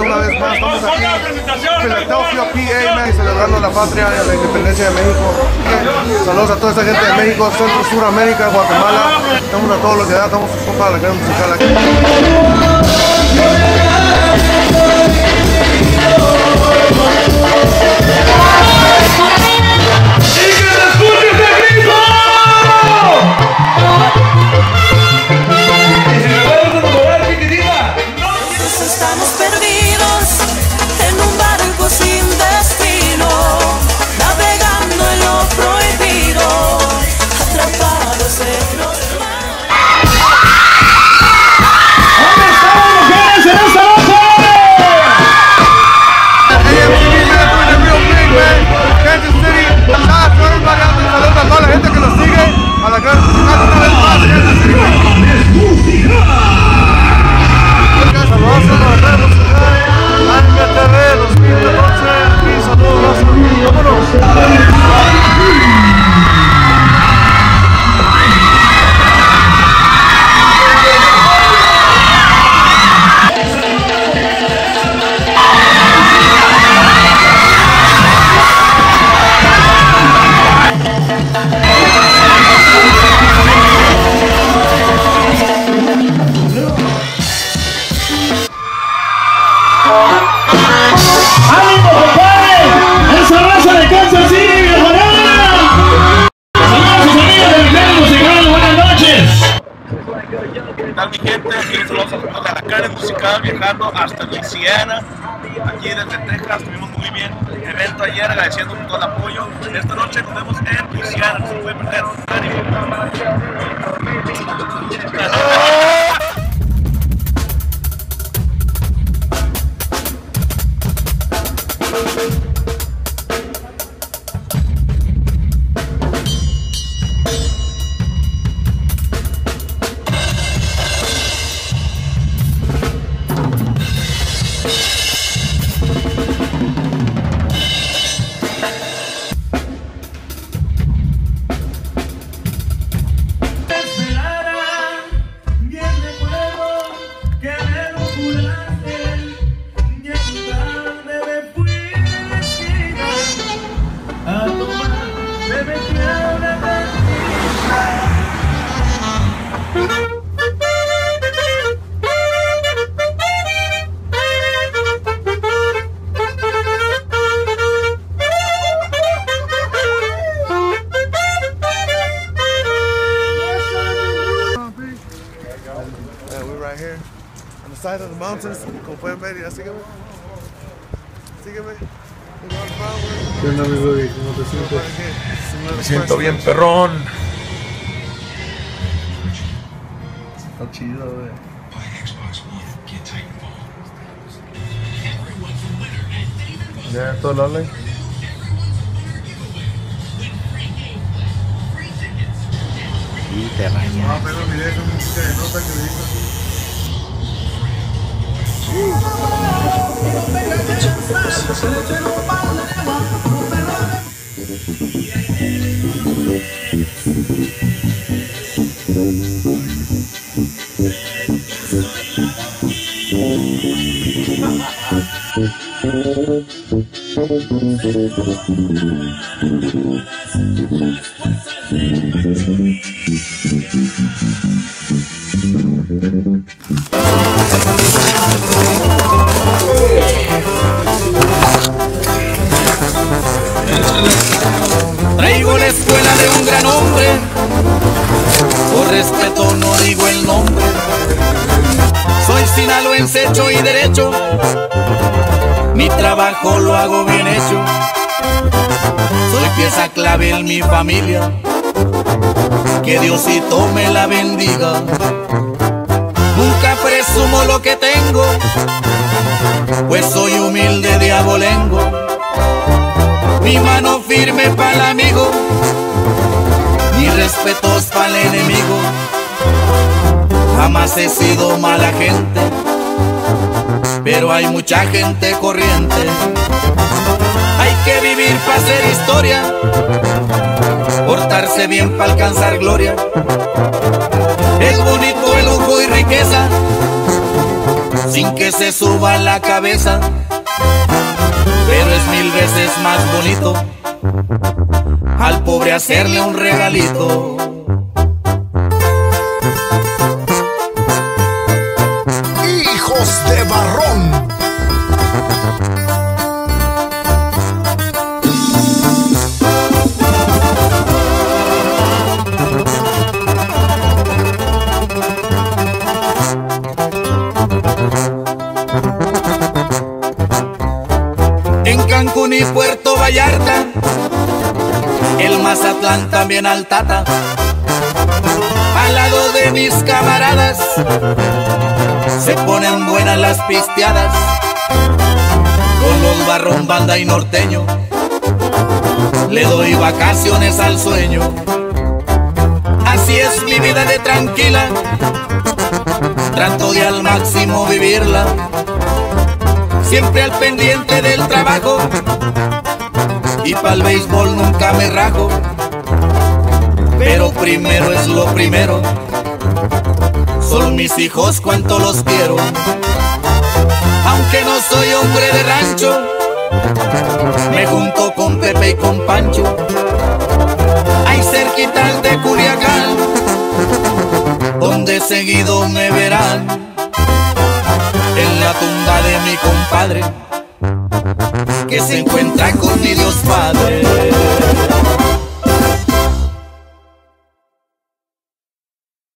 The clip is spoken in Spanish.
una vez más. Estamos aquí en Filadelfia, PA, celebrando la patria de la independencia de México. Saludos a toda esta gente de México, Centro, Suramérica, Guatemala. Estamos a todos los que da, estamos para la gran musical aquí. Musical viajando hasta Louisiana. Aquí desde Texas estuvimos muy bien. Evento ayer agradeciendo todo el apoyo. Esta noche nos vemos en Louisiana, no se puede perder. ¡Ánimo! Side of the mountains. Como pueden ver, ya sígueme. Sígueme. ¿Qué onda, mi Rudy? ¿Cómo te sientes? Me Siento bien perrón. Está chido, güey. ¿Ya todo lo online? Ah, pero miré esa música de nota que le hizo. Jeez. Traigo la escuela de un gran hombre, por respeto no digo el nombre. Soy sinaloense hecho y derecho, mi trabajo lo hago bien hecho. Soy pieza clave en mi familia, que Diosito me la bendiga. Nunca presumo lo que tengo, pues soy humilde de abolengo. Mi mano firme para el amigo, mi respeto es para el enemigo. Jamás he sido mala gente, pero hay mucha gente corriente. Hay que vivir para hacer historia, portarse bien para alcanzar gloria. Es bonito el lujo y riqueza, sin que se suba la cabeza. es más bonito al pobre hacerle un regalito. Puerto Vallarta, el Mazatlán también al Tata. Al lado de mis camaradas, se ponen buenas las pisteadas. Con barrón, banda y norteño, le doy vacaciones al sueño. Así es mi vida de tranquila, trato de al máximo vivirla siempre al pendiente del trabajo y pa'l béisbol nunca me rajo. Pero primero es lo primero, son mis hijos cuanto los quiero. Aunque no soy hombre de rancho, me junto con Pepe y con Pancho. Hay cerquitas de Culiacán, donde seguido me verán la tumba de mi compadre que se encuentra con mi Dios Padre.